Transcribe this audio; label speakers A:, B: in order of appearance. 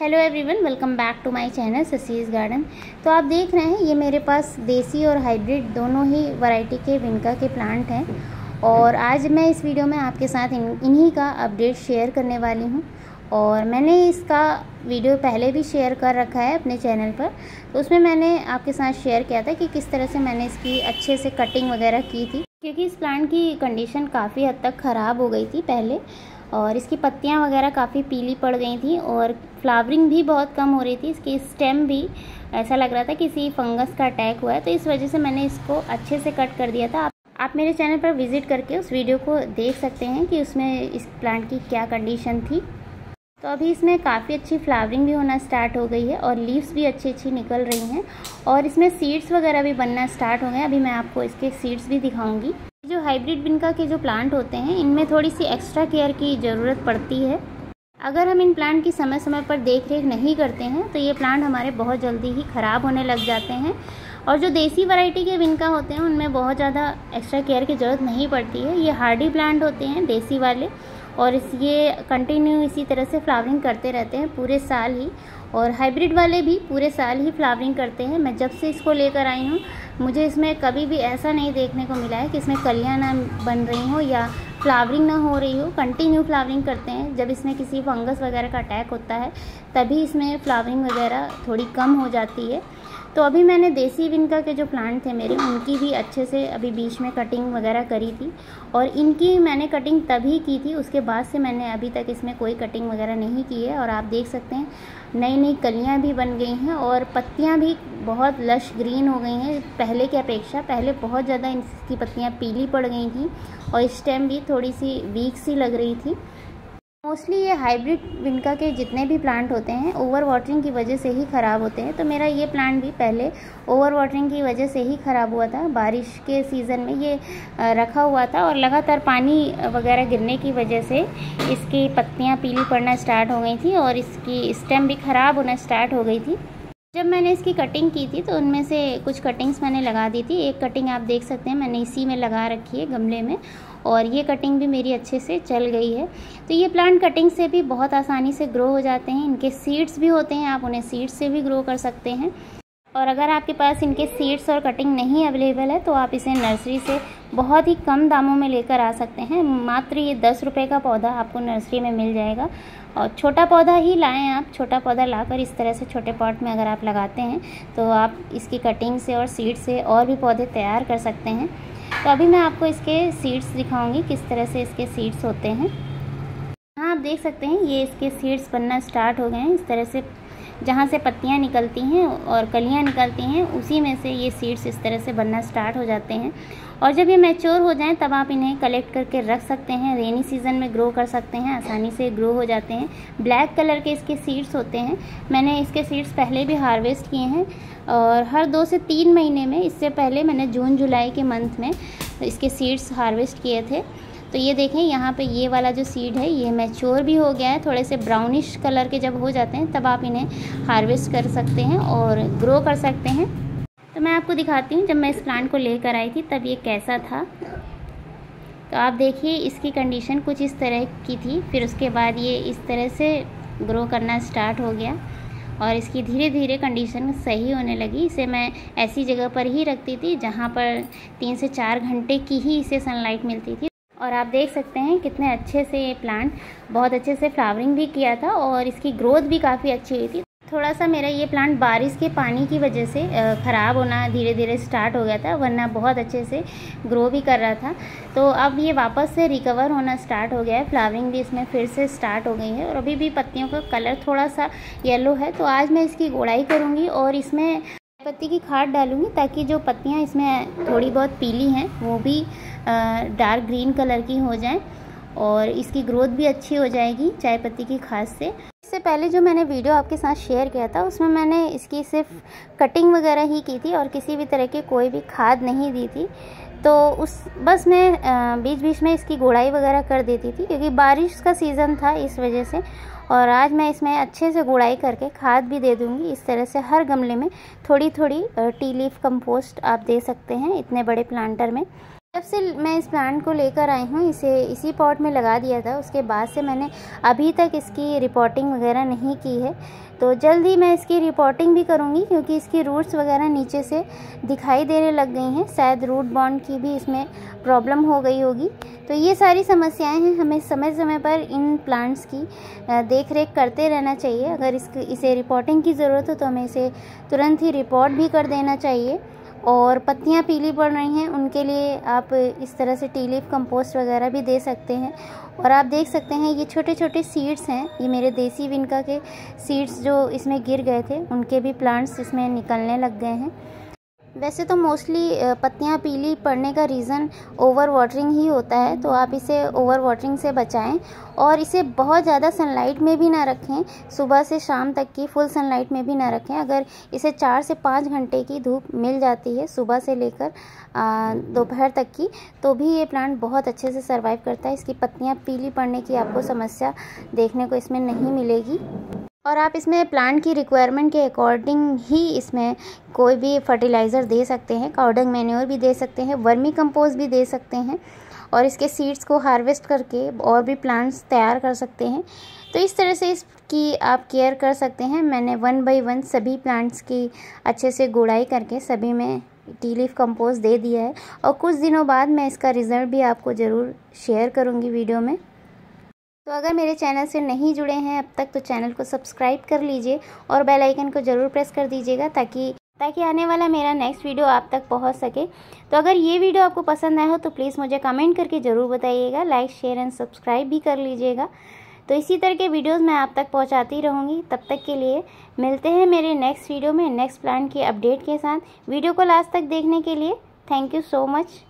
A: Hello everyone welcome back to my channel Sasi's garden तो आप देख रहे हैं, ये मेरे पास देसी और हाइब्रिड दोनों ही वैरायटी के विनका के प्लांट हैं। और आज मैं इस वीडियो में आपके साथ इन, इन्हीं का अपडेट शेयर करने वाली हूँ। और मैंने इसका वीडियो पहले भी शेयर कर रखा है अपने चैनल पर। तो उसमें मैंने आपके साथ शेयर किया था कि किस तरह से मैंने इसकी अच्छे से कटिंग वगैरह की थी। क्योंकि इस प्लांट की कंडीशन काफ़ी हद तक ख़राब हो गई थी पहले। और इसकी पत्तियाँ वगैरह काफ़ी पीली पड़ गई थी और फ्लावरिंग भी बहुत कम हो रही थी। इसकी स्टेम भी ऐसा लग रहा था किसी फंगस का अटैक हुआ है तो इस वजह से मैंने इसको अच्छे से कट कर दिया था। आप मेरे चैनल पर विज़िट करके उस वीडियो को देख सकते हैं कि उसमें इस प्लांट की क्या कंडीशन थी। तो अभी इसमें काफ़ी अच्छी फ्लावरिंग भी होना स्टार्ट हो गई है और लीव्स भी अच्छी अच्छी निकल रही हैं और इसमें सीड्स वगैरह भी बनना स्टार्ट हो गए अभी मैं आपको इसके सीड्स भी दिखाऊँगी। जो हाइब्रिड बिनका के जो प्लांट होते हैं, इनमें थोड़ी सी एक्स्ट्रा केयर की ज़रूरत पड़ती है। अगर हम इन प्लांट की समय समय पर देख रेख नहीं करते हैं तो ये प्लांट हमारे बहुत जल्दी ही ख़राब होने लग जाते हैं। और जो देसी वैरायटी के विनका होते हैं, उनमें बहुत ज़्यादा एक्स्ट्रा केयर की ज़रूरत नहीं पड़ती है। ये हार्डी प्लांट होते हैं, देसी वाले। और इस, ये कंटिन्यू इसी तरह से फ्लावरिंग करते रहते हैं पूरे साल ही। और हाइब्रिड वाले भी पूरे साल ही फ्लावरिंग करते हैं। मैं जब से इसको लेकर आई हूँ, मुझे इसमें कभी भी ऐसा नहीं देखने को मिला है कि इसमें कलियाँ ना बन रही हो या फ्लावरिंग ना हो रही हो। कंटिन्यू फ्लावरिंग करते हैं। जब इसमें किसी फंगस वगैरह का अटैक होता है, तभी इसमें फ्लावरिंग वगैरह थोड़ी कम हो जाती है। तो अभी मैंने देसी विनका के जो प्लांट थे मेरे, उनकी भी अच्छे से अभी बीच में कटिंग वगैरह करी थी। और इनकी मैंने कटिंग तभी की थी, उसके बाद से मैंने अभी तक इसमें कोई कटिंग वगैरह नहीं की है। और आप देख सकते हैं नई नई कलियाँ भी बन गई हैं और पत्तियाँ भी बहुत लश ग्रीन हो गई हैं पहले की अपेक्षा। पहले बहुत ज़्यादा इसकी पत्तियाँ पीली पड़ गई थी और स्टेम भी थोड़ी सी वीक सी लग रही थी। मोस्टली ये हाइब्रिड विनका के जितने भी प्लांट होते हैं ओवर वाटरिंग की वजह से ही ख़राब होते हैं। तो मेरा ये प्लांट भी पहले ओवर वाटरिंग की वजह से ही ख़राब हुआ था। बारिश के सीज़न में ये रखा हुआ था और लगातार पानी वगैरह गिरने की वजह से इसकी पत्तियाँ पीली पड़ना स्टार्ट हो गई थी और इसकी स्टेम भी ख़राब होना स्टार्ट हो गई थी। जब मैंने इसकी कटिंग की थी तो उनमें से कुछ कटिंग्स मैंने लगा दी थी। एक कटिंग आप देख सकते हैं, मैंने इसी में लगा रखी है गमले में। और ये कटिंग भी मेरी अच्छे से चल गई है। तो ये प्लांट कटिंग से भी बहुत आसानी से ग्रो हो जाते हैं। इनके सीड्स भी होते हैं, आप उन्हें सीड्स से भी ग्रो कर सकते हैं। और अगर आपके पास इनके सीड्स और कटिंग नहीं अवेलेबल है तो आप इसे नर्सरी से बहुत ही कम दामों में लेकर आ सकते हैं। मात्र ये दस रुपये का पौधा आपको नर्सरी में मिल जाएगा। और छोटा पौधा ही लाएँ आप, छोटा पौधा लाकर इस तरह से छोटे पॉट में अगर आप लगाते हैं तो आप इसकी कटिंग से और सीड से और भी पौधे तैयार कर सकते हैं। तो अभी मैं आपको इसके सीड्स दिखाऊँगी, किस तरह से इसके सीड्स होते हैं। हाँ आप देख सकते हैं, ये इसके सीड्स बनना स्टार्ट हो गए हैं। इस तरह से जहाँ से पत्तियाँ निकलती हैं और कलियाँ निकलती हैं, उसी में से ये सीड्स इस तरह से बनना स्टार्ट हो जाते हैं। और जब ये मैच्योर हो जाएँ, तब आप इन्हें कलेक्ट करके रख सकते हैं रेनी सीज़न में ग्रो कर सकते हैं, आसानी से ग्रो हो जाते हैं। ब्लैक कलर के इसके सीड्स होते हैं। मैंने इसके सीड्स पहले भी हार्वेस्ट किए हैं और हर दो से तीन महीने में, इससे पहले मैंने जून जुलाई के मंथ में इसके सीड्स हार्वेस्ट किए थे। तो ये देखें, यहाँ पे ये वाला जो सीड है, ये मैच्योर भी हो गया है, थोड़े से ब्राउनिश कलर के जब हो जाते हैं, तब आप इन्हें हार्वेस्ट कर सकते हैं और ग्रो कर सकते हैं। तो मैं आपको दिखाती हूँ, जब मैं इस प्लांट को लेकर आई थी, तब ये कैसा था। तो आप देखिए, इसकी कंडीशन कुछ इस तरह की थी, फिर उसके बाद ये इस तरह से ग्रो करना स्टार्ट हो गया और इसकी धीरे धीरे कंडीशन सही होने लगी। इसे मैं ऐसी जगह पर ही रखती थी, जहाँ पर तीन से चार घंटे की ही इसे सनलाइट मिलती थी। और आप देख सकते हैं कितने अच्छे से ये प्लांट बहुत अच्छे से फ्लावरिंग भी किया था और इसकी ग्रोथ भी काफ़ी अच्छी हुई थी। थोड़ा सा मेरा ये प्लांट बारिश के पानी की वजह से ख़राब होना धीरे धीरे स्टार्ट हो गया था, वरना बहुत अच्छे से ग्रो भी कर रहा था। तो अब ये वापस से रिकवर होना स्टार्ट हो गया है। फ्लावरिंग भी इसमें फिर से स्टार्ट हो गई है और अभी भी पत्तियों का कलर थोड़ा सा येलो है। तो आज मैं इसकी गोड़ाई करूँगी और इसमें पत्ती की खाद डालूँगी ताकि जो पत्तियाँ इसमें थोड़ी बहुत पीली हैं, वो भी डार्क ग्रीन कलर की हो जाएँ और इसकी ग्रोथ भी अच्छी हो जाएगी चाय पत्ती की खाद से। इससे पहले जो मैंने वीडियो आपके साथ शेयर किया था, उसमें मैंने इसकी सिर्फ़ कटिंग वगैरह ही की थी और किसी भी तरह की कोई भी खाद नहीं दी थी। तो उस, बस मैं बीच बीच में इसकी गोड़ाई वगैरह कर देती थी क्योंकि बारिश का सीज़न था इस वजह से और आज मैं इसमें अच्छे से गुड़ाई करके खाद भी दे दूँगी। इस तरह से हर गमले में थोड़ी थोड़ी टी लीफ कंपोस्ट आप दे सकते हैं इतने बड़े प्लांटर में। जब से मैं इस प्लांट को लेकर आई हूँ, इसे, इसी पॉट में लगा दिया था, उसके बाद से मैंने अभी तक इसकी रिपोर्टिंग वगैरह नहीं की है। तो जल्द ही मैं इसकी रिपोर्टिंग भी करूँगी, क्योंकि इसकी रूट्स वगैरह नीचे से दिखाई देने लग गई हैं। शायद रूट बॉन्ड की भी इसमें प्रॉब्लम हो गई होगी। तो ये सारी समस्याएँ हैं, हमें समय समय पर इन प्लांट्स की देख रेख करते रहना चाहिए। अगर इसकी, इसे रिपोर्टिंग की ज़रूरत हो तो हमें इसे तुरंत ही रिपोर्ट भी कर देना चाहिए। और पत्तियाँ पीली पड़ रही हैं, उनके लिए आप इस तरह से टी लीफ कंपोस्ट वगैरह भी दे सकते हैं। और आप देख सकते हैं, ये छोटे छोटे सीड्स हैं, ये मेरे देसी विनका के सीड्स जो इसमें गिर गए थे, उनके भी प्लांट्स इसमें निकलने लग गए हैं। वैसे तो मोस्टली पत्तियाँ पीली पड़ने का रीज़न ओवर वाटरिंग ही होता है तो आप इसे ओवर वाटरिंग से बचाएँ और इसे बहुत ज़्यादा सनलाइट में भी ना रखें, सुबह से शाम तक की फुल सनलाइट में भी ना रखें। अगर इसे चार से पाँच घंटे की धूप मिल जाती है सुबह से लेकर दोपहर तक की तो भी ये प्लांट बहुत अच्छे से सर्वाइव करता है। इसकी पत्तियाँ पीली पड़ने की आपको समस्या देखने को इसमें नहीं मिलेगी। और आप इसमें प्लांट की रिक्वायरमेंट के अकॉर्डिंग ही इसमें कोई भी फर्टिलाइज़र दे सकते हैं काउडंग मैन्योर भी दे सकते हैं, वर्मी कंपोज भी दे सकते हैं और इसके सीड्स को हार्वेस्ट करके और भी प्लांट्स तैयार कर सकते हैं। तो इस तरह से इसकी आप केयर कर सकते हैं। मैंने वन बाई वन सभी प्लांट्स की अच्छे से गुड़ाई करके सभी में टी लीफ कंपोज दे दिया है और कुछ दिनों बाद मैं इसका रिज़ल्ट भी आपको ज़रूर शेयर करूँगी वीडियो में। तो अगर मेरे चैनल से नहीं जुड़े हैं अब तक तो चैनल को सब्सक्राइब कर लीजिए और बेल आइकन को ज़रूर प्रेस कर दीजिएगा ताकि ताकि आने वाला मेरा नेक्स्ट वीडियो आप तक पहुँच सके। तो अगर ये वीडियो आपको पसंद आया हो तो प्लीज़ मुझे कमेंट करके ज़रूर बताइएगा, लाइक, शेयर एंड सब्सक्राइब भी कर लीजिएगा। तो इसी तरह के वीडियोस मैं आप तक पहुंचाती रहूँगी। तब तक के लिए मिलते हैं मेरे नेक्स्ट वीडियो में, नेक्स्ट प्लान की अपडेट के साथ। वीडियो को लास्ट तक देखने के लिए, थैंक यू सो मच।